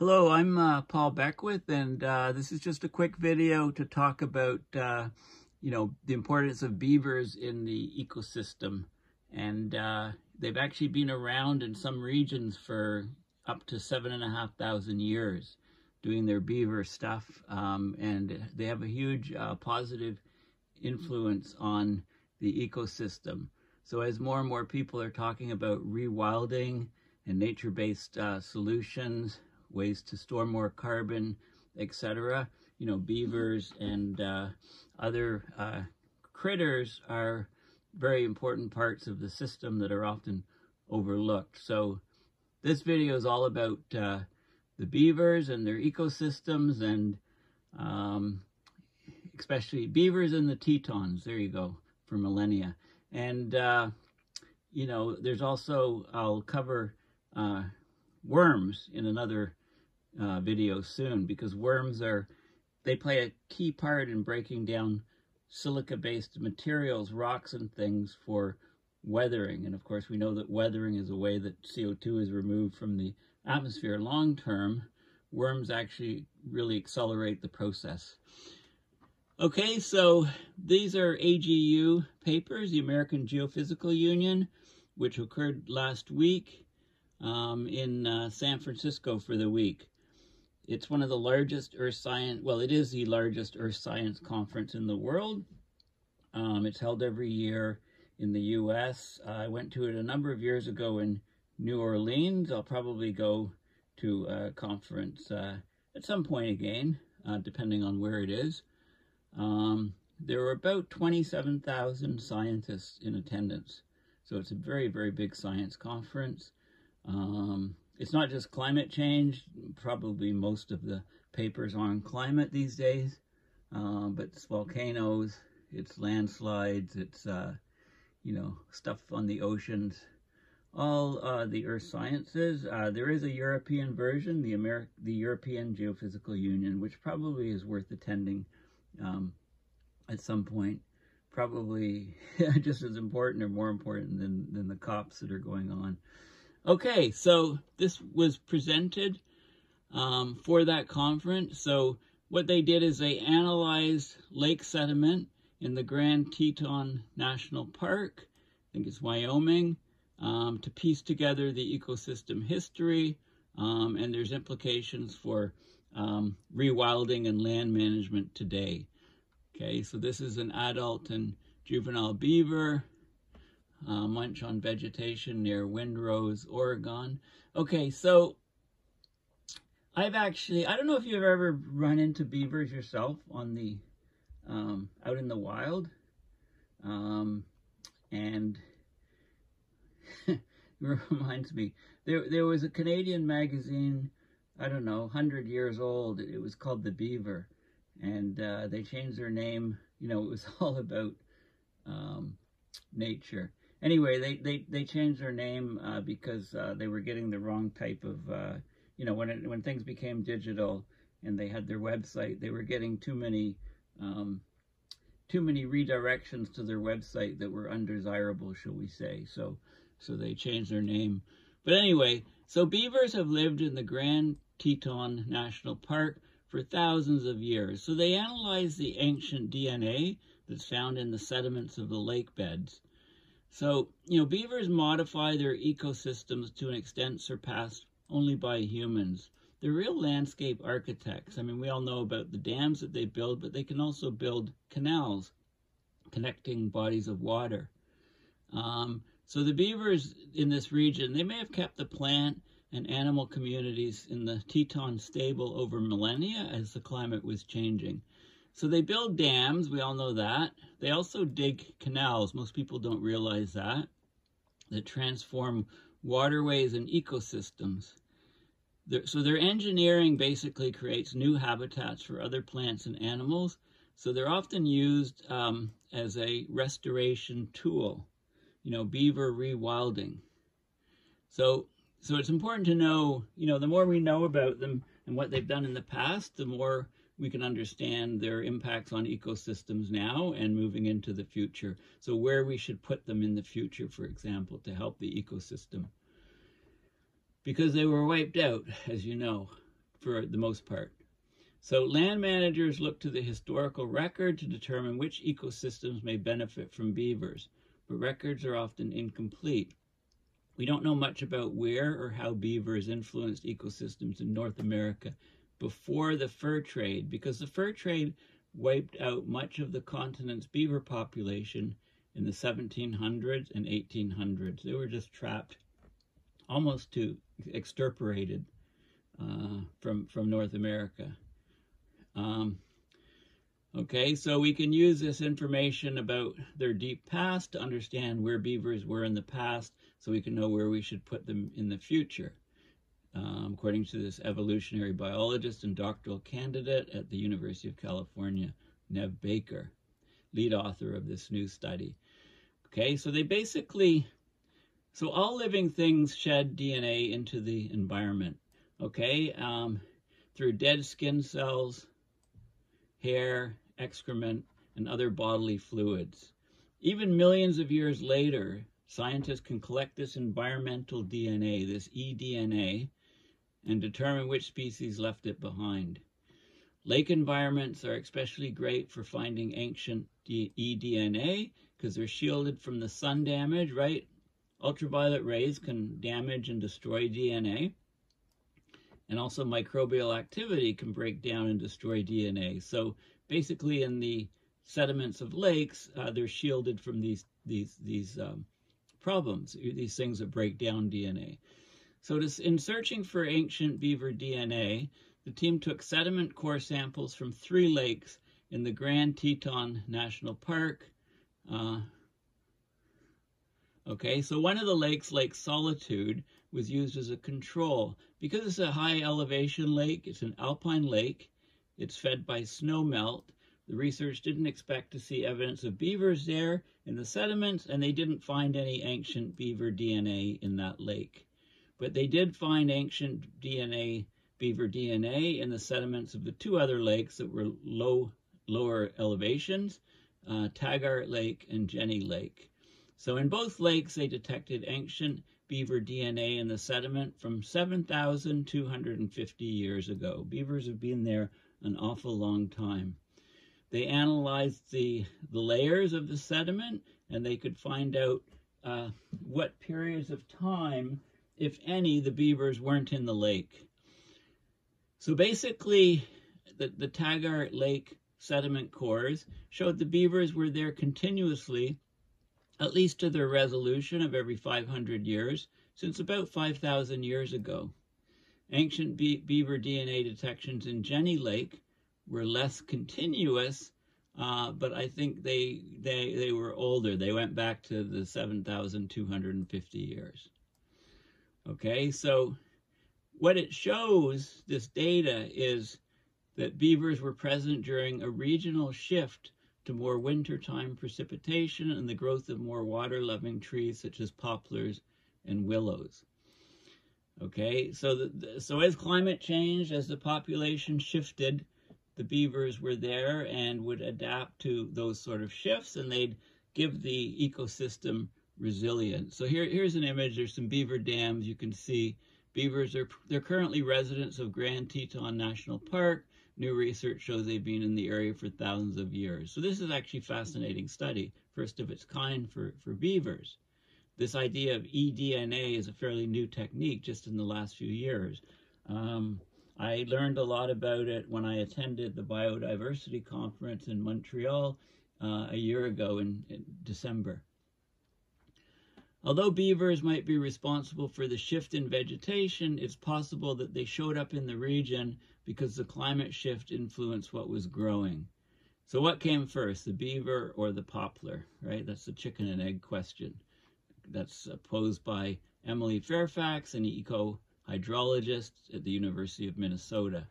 Hello, I'm uh, Paul Beckwith, and uh, this is just a quick video to talk about, uh, you know, the importance of beavers in the ecosystem. And uh, they've actually been around in some regions for up to seven and a half thousand years doing their beaver stuff. Um, and they have a huge uh, positive influence on the ecosystem. So as more and more people are talking about rewilding and nature-based uh, solutions, ways to store more carbon, etc., you know, beavers and uh, other uh, critters are very important parts of the system that are often overlooked. So this video is all about uh, the beavers and their ecosystems and um, especially beavers and the Tetons. There you go, for millennia. And, uh, you know, there's also, I'll cover uh, worms in another uh, video soon because worms are, they play a key part in breaking down silica-based materials, rocks and things for weathering. And of course, we know that weathering is a way that CO2 is removed from the atmosphere long term. Worms actually really accelerate the process. Okay, so these are AGU papers, the American Geophysical Union, which occurred last week um, in uh, San Francisco for the week. It's one of the largest earth science, well, it is the largest earth science conference in the world. Um, it's held every year in the U.S. I went to it a number of years ago in New Orleans. I'll probably go to a conference uh, at some point again, uh, depending on where it is. Um, there were about 27,000 scientists in attendance. So it's a very, very big science conference. Um, it's not just climate change. Probably most of the papers on climate these days. Uh, but it's volcanoes, it's landslides, it's uh, you know, stuff on the oceans, all uh, the earth sciences. Uh, there is a European version, the, Ameri the European Geophysical Union, which probably is worth attending um, at some point. Probably just as important or more important than, than the COPs that are going on. Okay, so this was presented um, for that conference. So what they did is they analyzed lake sediment in the Grand Teton National Park, I think it's Wyoming, um, to piece together the ecosystem history, um, and there's implications for um, rewilding and land management today. Okay, so this is an adult and juvenile beaver, uh, munch on vegetation near Windrose, Oregon. Okay, so I've actually, I don't know if you've ever run into beavers yourself on the um, out in the wild. Um, and it reminds me, there, there was a Canadian magazine, I don't know, 100 years old. It was called The Beaver. And uh, they changed their name. You know, it was all about um, nature. Anyway, they, they, they changed their name uh, because uh, they were getting the wrong type of, uh, you know, when, it, when things became digital and they had their website, they were getting too many um, too many redirections to their website that were undesirable, shall we say. So, so they changed their name. But anyway, so beavers have lived in the Grand Teton National Park for thousands of years. So they analyzed the ancient DNA that's found in the sediments of the lake beds. So, you know, beavers modify their ecosystems to an extent surpassed only by humans. They're real landscape architects. I mean, we all know about the dams that they build, but they can also build canals connecting bodies of water. Um, so the beavers in this region, they may have kept the plant and animal communities in the Teton stable over millennia as the climate was changing. So they build dams, we all know that. They also dig canals, most people don't realize that, that transform waterways and ecosystems so their engineering basically creates new habitats for other plants and animals. So they're often used um, as a restoration tool, you know, beaver rewilding. So, so it's important to know, you know, the more we know about them and what they've done in the past, the more we can understand their impacts on ecosystems now and moving into the future. So where we should put them in the future, for example, to help the ecosystem because they were wiped out, as you know. for the most part. So land managers look to the historical record to determine which ecosystems may benefit from beavers, but records are often incomplete. We don't know much about where or how beavers influenced ecosystems in North America before the fur trade, because the fur trade wiped out much of the continent's beaver population in the 1700s and 1800s. They were just trapped almost to extirpated uh, from, from North America. Um, okay, so we can use this information about their deep past to understand where beavers were in the past so we can know where we should put them in the future. Um, according to this evolutionary biologist and doctoral candidate at the University of California, Nev Baker, lead author of this new study. Okay, so they basically, so all living things shed DNA into the environment, okay, um, through dead skin cells, hair, excrement, and other bodily fluids. Even millions of years later, scientists can collect this environmental DNA, this eDNA, and determine which species left it behind. Lake environments are especially great for finding ancient eDNA because they're shielded from the sun damage, right? Ultraviolet rays can damage and destroy DNA. And also microbial activity can break down and destroy DNA. So basically in the sediments of lakes, uh, they're shielded from these, these, these um, problems, these things that break down DNA. So in searching for ancient beaver DNA, the team took sediment core samples from three lakes in the Grand Teton National Park. Uh, okay, so one of the lakes, Lake Solitude, was used as a control. Because it's a high elevation lake, it's an alpine lake, it's fed by snow melt. The research didn't expect to see evidence of beavers there in the sediments, and they didn't find any ancient beaver DNA in that lake. But they did find ancient DNA, beaver DNA, in the sediments of the two other lakes that were low, lower elevations, uh, Taggart Lake and Jenny Lake. So in both lakes, they detected ancient beaver DNA in the sediment from 7,250 years ago. Beavers have been there an awful long time. They analyzed the, the layers of the sediment and they could find out uh, what periods of time, if any, the beavers weren't in the lake. So basically, the, the Taggart Lake sediment cores showed the beavers were there continuously at least to their resolution of every 500 years, since about 5,000 years ago. Ancient be beaver DNA detections in Jenny Lake were less continuous, uh, but I think they, they, they were older. They went back to the 7,250 years. Okay, so what it shows, this data, is that beavers were present during a regional shift to more wintertime precipitation and the growth of more water-loving trees such as poplars and willows. Okay, so the, so as climate changed, as the population shifted, the beavers were there and would adapt to those sort of shifts and they'd give the ecosystem resilience. So here, here's an image. There's some beaver dams. You can see beavers are they're currently residents of Grand Teton National Park. New research shows they've been in the area for thousands of years. So this is actually fascinating study, first of its kind for, for beavers. This idea of eDNA is a fairly new technique just in the last few years. Um, I learned a lot about it when I attended the biodiversity conference in Montreal uh, a year ago in, in December. Although beavers might be responsible for the shift in vegetation, it's possible that they showed up in the region because the climate shift influenced what was growing. So what came first, the beaver or the poplar, right? That's the chicken and egg question. That's posed by Emily Fairfax, an eco-hydrologist at the University of Minnesota.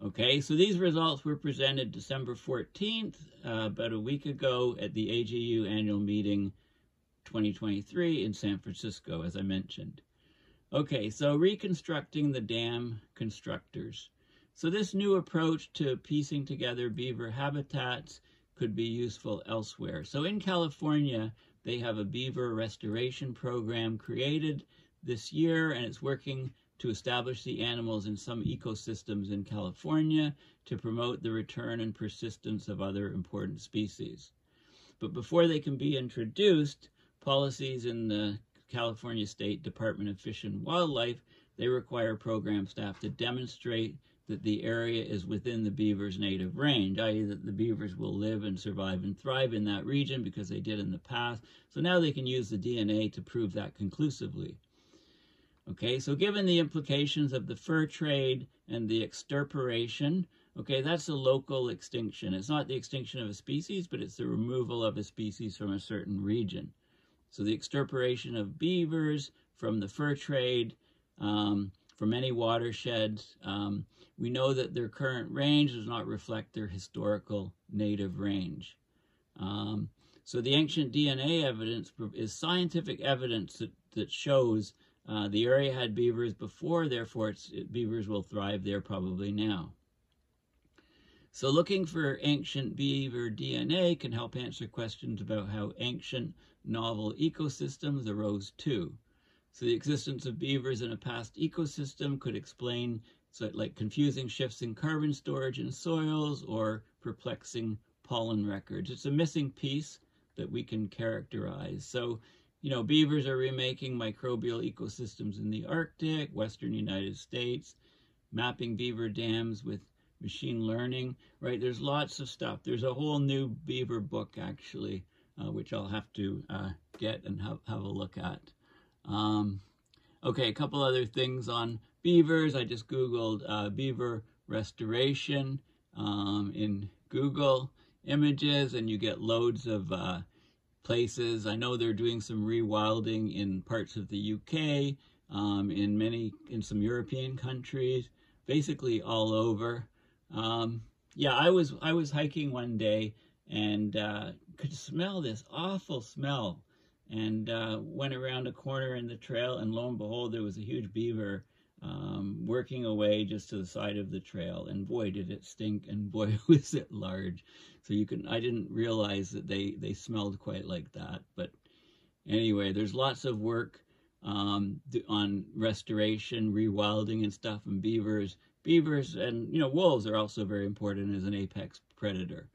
Okay, so these results were presented December 14th, uh, about a week ago at the AGU annual meeting 2023 in San Francisco, as I mentioned. Okay, so reconstructing the dam constructors. So this new approach to piecing together beaver habitats could be useful elsewhere. So in California, they have a beaver restoration program created this year, and it's working to establish the animals in some ecosystems in California to promote the return and persistence of other important species. But before they can be introduced, policies in the California State Department of Fish and Wildlife, they require program staff to demonstrate that the area is within the beaver's native range, i.e. that the beavers will live and survive and thrive in that region because they did in the past. So now they can use the DNA to prove that conclusively. Okay, so given the implications of the fur trade and the extirpation, okay, that's a local extinction. It's not the extinction of a species, but it's the removal of a species from a certain region. So the extirpation of beavers from the fur trade, um, from many watersheds, um, we know that their current range does not reflect their historical native range. Um, so the ancient DNA evidence is scientific evidence that, that shows uh, the area had beavers before, therefore beavers will thrive there probably now. So looking for ancient beaver DNA can help answer questions about how ancient novel ecosystems arose too. So the existence of beavers in a past ecosystem could explain so like confusing shifts in carbon storage in soils or perplexing pollen records. It's a missing piece that we can characterize. So, you know, beavers are remaking microbial ecosystems in the Arctic, Western United States, mapping beaver dams with machine learning, right? There's lots of stuff. There's a whole new beaver book, actually, uh, which I'll have to uh, get and have, have a look at. Um, okay, a couple other things on beavers. I just Googled uh, beaver restoration um, in Google images and you get loads of uh, places. I know they're doing some rewilding in parts of the UK, um, in many, in some European countries, basically all over. Um, yeah, I was, I was hiking one day and uh, could smell this awful smell and uh, went around a corner in the trail and lo and behold, there was a huge beaver um, working away just to the side of the trail. And boy, did it stink, and boy, was it large. So you can, I didn't realize that they, they smelled quite like that. But anyway, there's lots of work um, on restoration, rewilding and stuff, and beavers. Beavers and, you know, wolves are also very important as an apex predator.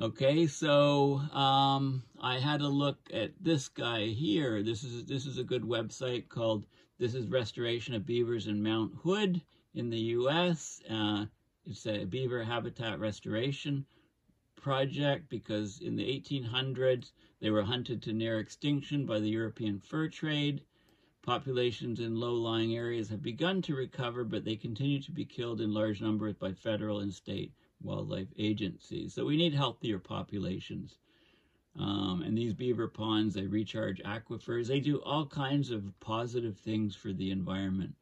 Okay, so um, I had a look at this guy here. This is this is a good website called this is restoration of beavers in Mount Hood in the U.S. Uh, it's a beaver habitat restoration project because in the 1800s they were hunted to near extinction by the European fur trade. Populations in low-lying areas have begun to recover, but they continue to be killed in large numbers by federal and state wildlife agencies. So we need healthier populations. Um, and these beaver ponds, they recharge aquifers. They do all kinds of positive things for the environment.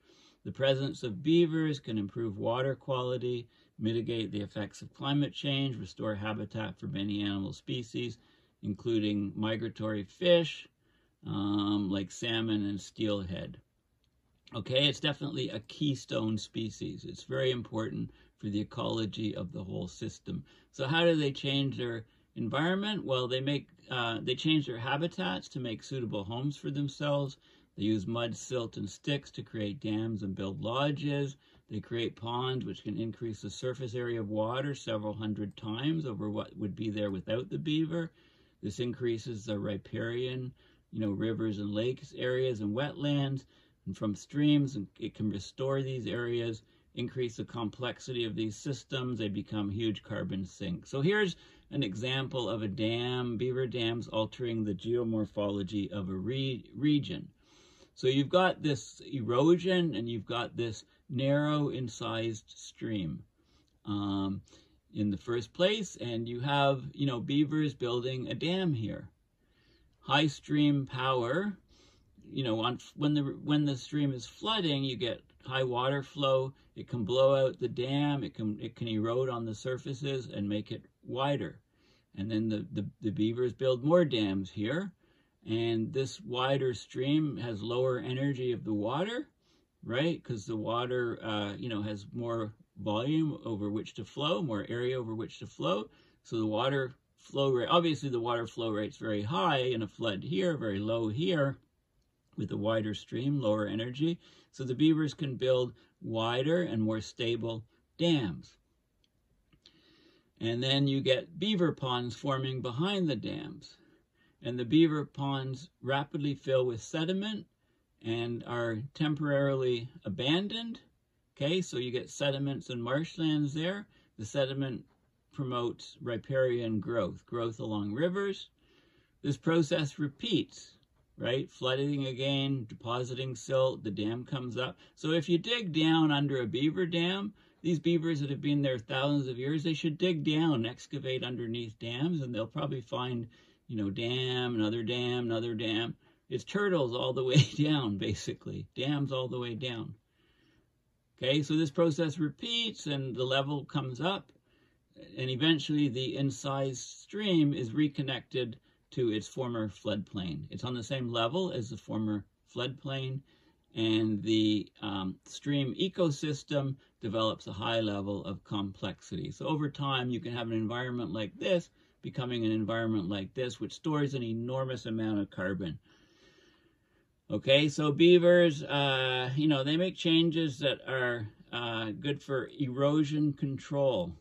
The presence of beavers can improve water quality, mitigate the effects of climate change, restore habitat for many animal species, including migratory fish um, like salmon and steelhead. Okay, it's definitely a keystone species. It's very important for the ecology of the whole system. So how do they change their environment? Well, they make uh, they change their habitats to make suitable homes for themselves. They use mud, silt, and sticks to create dams and build lodges. They create ponds, which can increase the surface area of water several hundred times over what would be there without the beaver. This increases the riparian, you know, rivers and lakes areas and wetlands. And from streams, and it can restore these areas, increase the complexity of these systems. They become huge carbon sinks. So here's an example of a dam, beaver dams altering the geomorphology of a re region. So you've got this erosion and you've got this narrow incised stream um, in the first place. And you have, you know, beavers building a dam here. High stream power, you know, on, when the when the stream is flooding, you get high water flow. It can blow out the dam. It can it can erode on the surfaces and make it wider. And then the, the, the beavers build more dams here. And this wider stream has lower energy of the water, right? Because the water, uh, you know, has more volume over which to flow, more area over which to flow. So the water flow rate, obviously the water flow rate's very high in a flood here, very low here. with a wider stream, lower energy. So the beavers can build wider and more stable dams. And then you get beaver ponds forming behind the dams. And the beaver ponds rapidly fill with sediment and are temporarily abandoned. Okay, so you get sediments and marshlands there. The sediment promotes riparian growth, growth along rivers. This process repeats, right? Flooding again, depositing silt, the dam comes up. So if you dig down under a beaver dam, these beavers that have been there thousands of years, they should dig down, excavate underneath dams, and they'll probably find, you know, dam, another dam, another dam. It's turtles all the way down, basically. Dams all the way down. Okay, so this process repeats and the level comes up and eventually the incised stream is reconnected to its former floodplain. It's on the same level as the former floodplain and the um, stream ecosystem develops a high level of complexity. So over time, you can have an environment like this becoming an environment like this, which stores an enormous amount of carbon. Okay, so beavers, uh, you know, they make changes that are uh, good for erosion control,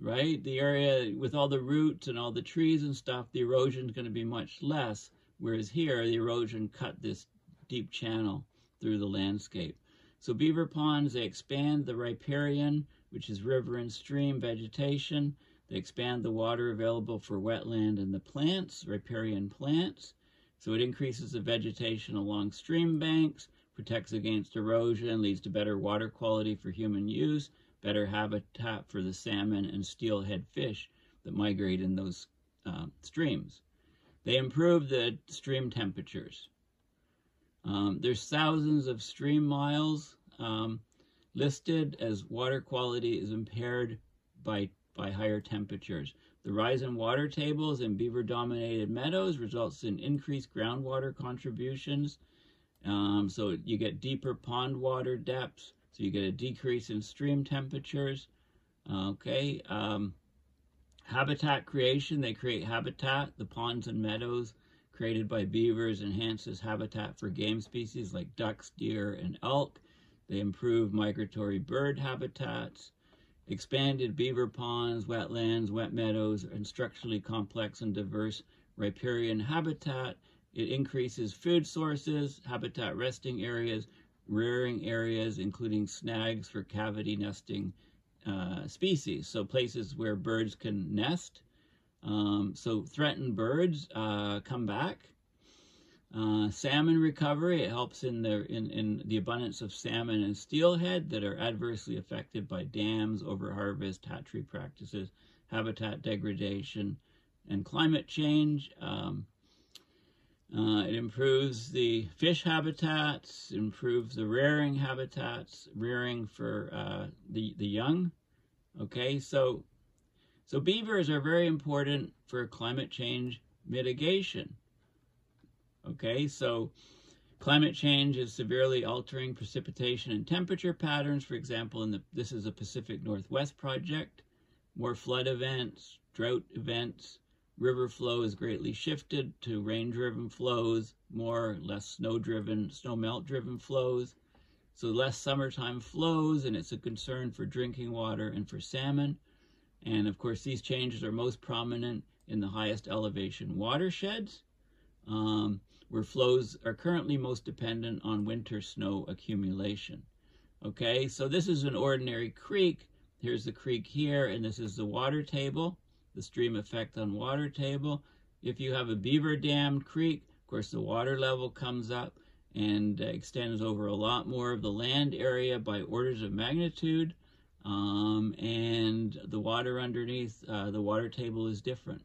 right? The area with all the roots and all the trees and stuff, the erosion is going to be much less, whereas here, the erosion cut this deep channel through the landscape. So beaver ponds, they expand the riparian, which is river and stream vegetation. They expand the water available for wetland and the plants, riparian plants. So it increases the vegetation along stream banks, protects against erosion, leads to better water quality for human use, better habitat for the salmon and steelhead fish that migrate in those uh, streams. They improve the stream temperatures. Um, there's thousands of stream miles um, listed as water quality is impaired by, by higher temperatures. The rise in water tables in beaver-dominated meadows results in increased groundwater contributions. Um, so you get deeper pond water depths, so you get a decrease in stream temperatures. Okay, um, habitat creation, they create habitat, the ponds and meadows created by beavers enhances habitat for game species like ducks, deer, and elk. They improve migratory bird habitats. Expanded beaver ponds, wetlands, wet meadows, and structurally complex and diverse riparian habitat. It increases food sources, habitat resting areas, rearing areas, including snags for cavity nesting uh, species. So places where birds can nest um, so threatened birds uh, come back. Uh, salmon recovery, it helps in the, in, in the abundance of salmon and steelhead that are adversely affected by dams, overharvest, hatchery practices, habitat degradation, and climate change. Um, uh, it improves the fish habitats, improves the rearing habitats, rearing for uh, the, the young. Okay, so so beavers are very important for climate change mitigation. Okay, so climate change is severely altering precipitation and temperature patterns. For example, in the this is a Pacific Northwest project. More flood events, drought events, river flow is greatly shifted to rain-driven flows, more less snow-driven, snow melt-driven flows. So less summertime flows, and it's a concern for drinking water and for salmon. And of course, these changes are most prominent in the highest elevation watersheds, um, where flows are currently most dependent on winter snow accumulation. Okay, so this is an ordinary creek. Here's the creek here, and this is the water table, the stream effect on water table. If you have a beaver dammed creek, of course, the water level comes up and extends over a lot more of the land area by orders of magnitude. Um, and the water underneath, uh, the water table is different.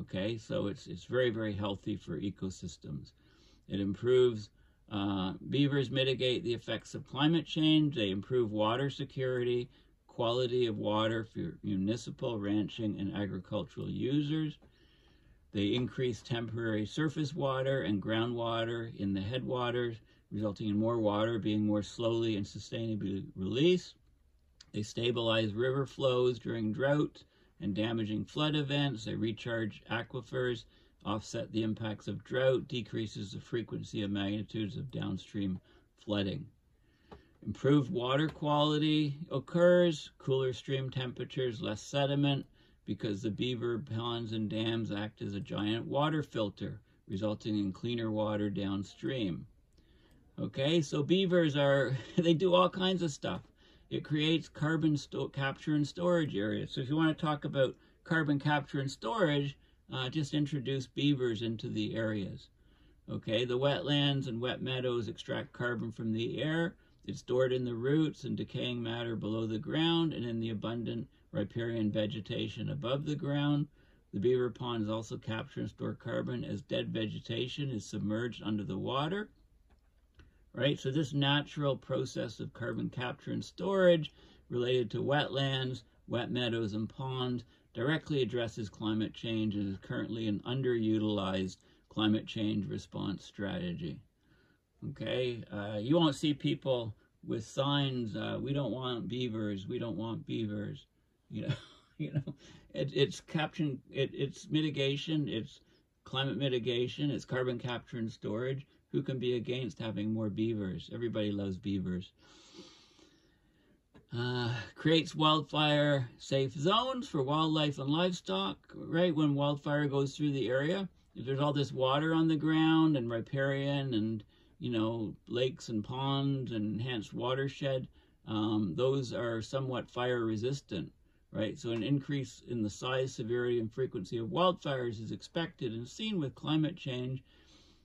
Okay, so it's, it's very, very healthy for ecosystems. It improves, uh, beavers mitigate the effects of climate change. They improve water security, quality of water for municipal, ranching, and agricultural users. They increase temporary surface water and groundwater in the headwaters, resulting in more water being more slowly and sustainably released. They stabilize river flows during drought and damaging flood events. They recharge aquifers offset the impacts of drought, decreases the frequency and magnitudes of downstream flooding. Improved water quality occurs, cooler stream temperatures, less sediment, because the beaver ponds and dams act as a giant water filter, resulting in cleaner water downstream. Okay, so beavers are, they do all kinds of stuff. It creates carbon capture and storage areas. So if you want to talk about carbon capture and storage, uh, just introduce beavers into the areas. Okay, the wetlands and wet meadows extract carbon from the air. It's stored in the roots and decaying matter below the ground and in the abundant riparian vegetation above the ground. The beaver ponds also capture and store carbon as dead vegetation is submerged under the water right? So this natural process of carbon capture and storage related to wetlands, wet meadows, and ponds directly addresses climate change and is currently an underutilized climate change response strategy. Okay, uh, you won't see people with signs, uh, we don't want beavers, we don't want beavers, you know, you know, it, it's caption, it, it's mitigation, it's climate mitigation, it's carbon capture and storage, who can be against having more beavers? Everybody loves beavers. Uh, creates wildfire safe zones for wildlife and livestock, right? When wildfire goes through the area, if there's all this water on the ground and riparian and, you know, lakes and ponds and enhanced watershed, um, those are somewhat fire resistant, right? So an increase in the size, severity, and frequency of wildfires is expected and seen with climate change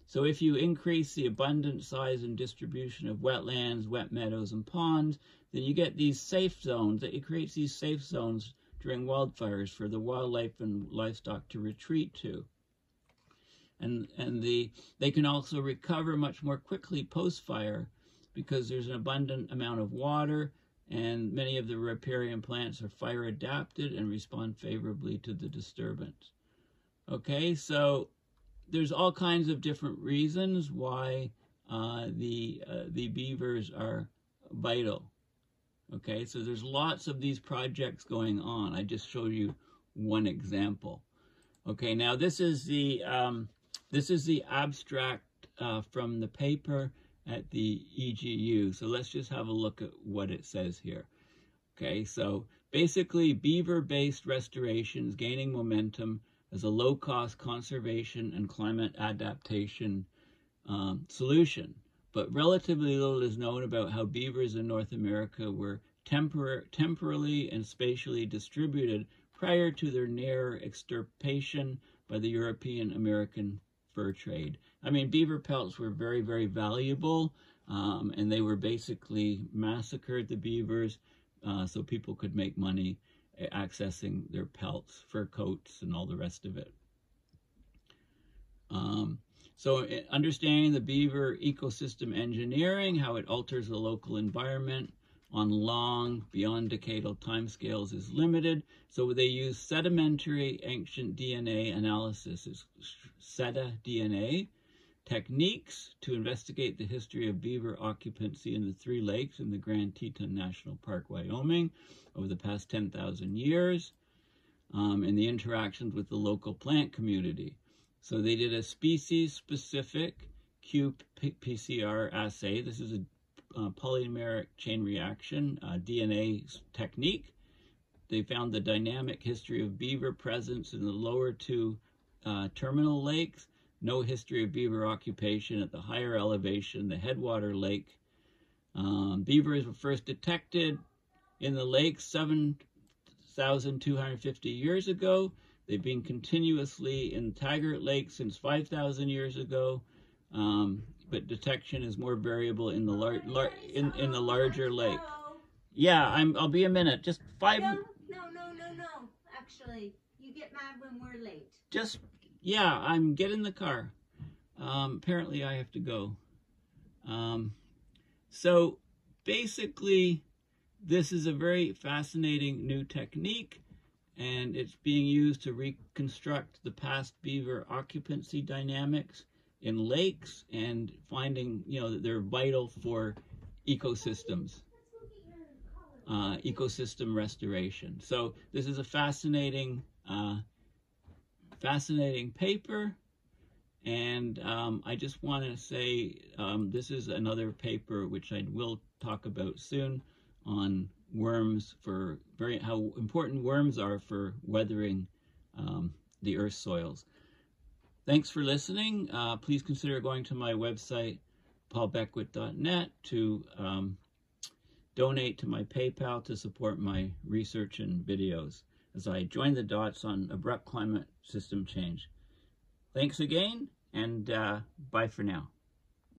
so if you increase the abundance, size, and distribution of wetlands, wet meadows, and ponds, then you get these safe zones, that it creates these safe zones during wildfires for the wildlife and livestock to retreat to. And, and the, they can also recover much more quickly post-fire because there's an abundant amount of water and many of the riparian plants are fire adapted and respond favorably to the disturbance. Okay, so there's all kinds of different reasons why uh, the uh, the beavers are vital. Okay, so there's lots of these projects going on. I just showed you one example. Okay, now this is the um, this is the abstract uh, from the paper at the EGU. So let's just have a look at what it says here. Okay, so basically beaver-based restorations gaining momentum as a low-cost conservation and climate adaptation um, solution. But relatively little is known about how beavers in North America were tempor temporally and spatially distributed prior to their near extirpation by the European American fur trade. I mean, beaver pelts were very, very valuable, um, and they were basically massacred, the beavers, uh, so people could make money accessing their pelts, fur coats, and all the rest of it. Um, so understanding the beaver ecosystem engineering, how it alters the local environment on long, beyond decadal timescales is limited. So they use sedimentary ancient DNA analysis, SETA DNA, techniques to investigate the history of beaver occupancy in the three lakes in the Grand Teton National Park, Wyoming, over the past 10,000 years, um, and the interactions with the local plant community. So they did a species-specific qPCR assay. This is a uh, polymerase chain reaction uh, DNA technique. They found the dynamic history of beaver presence in the lower two uh, terminal lakes no history of beaver occupation at the higher elevation, the headwater lake. Um, beavers were first detected in the lake 7,250 years ago. They've been continuously in Taggart Lake since 5,000 years ago, um, but detection is more variable in the lar lar in, in the larger lake. Yeah, I'm. I'll be a minute. Just five. No, no, no, no, no. Actually, you get mad when we're late. Just yeah, I'm getting the car. Um, apparently I have to go. Um, so basically, this is a very fascinating new technique and it's being used to reconstruct the past beaver occupancy dynamics in lakes and finding, you know, that they're vital for ecosystems, uh, ecosystem restoration. So this is a fascinating uh, fascinating paper And um, I just want to say um, this is another paper which I will talk about soon on worms for very how important worms are for weathering um, the earth soils. Thanks for listening. Uh, please consider going to my website, paulbeckwith.net, to um, donate to my PayPal to support my research and videos as I join the dots on abrupt climate system change. Thanks again, and uh, bye for now.